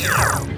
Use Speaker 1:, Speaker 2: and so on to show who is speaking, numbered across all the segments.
Speaker 1: Yeah.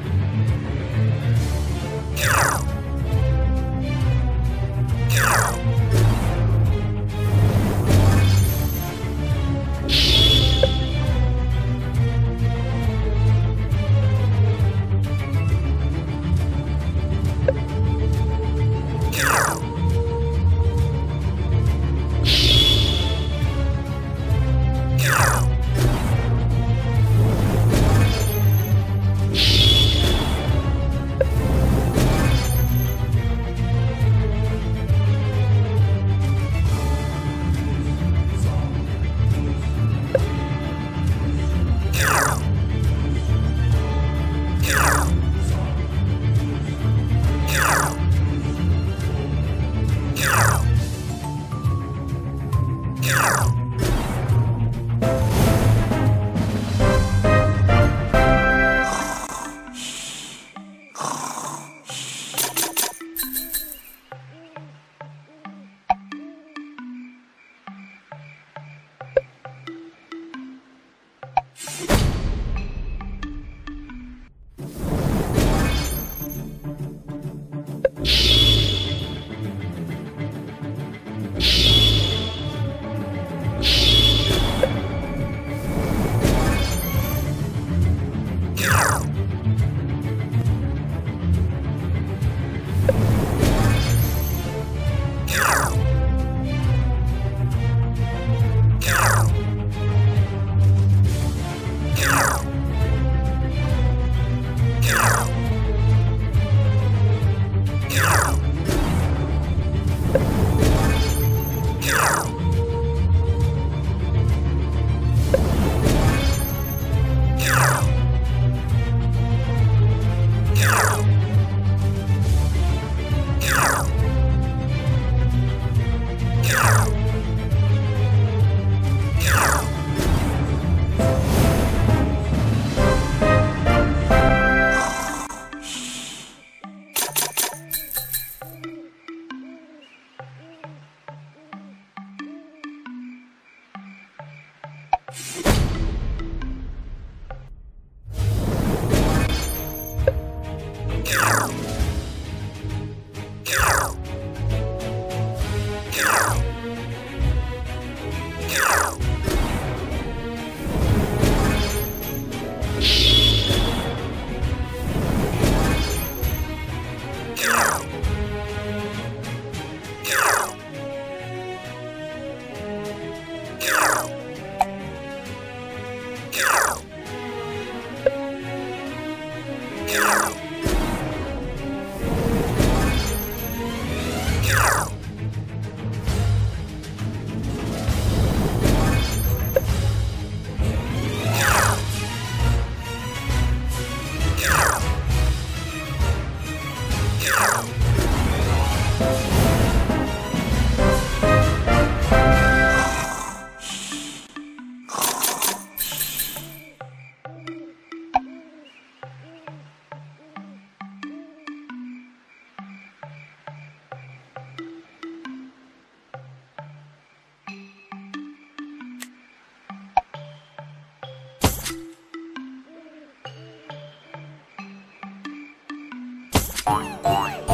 Speaker 1: Boing, boing.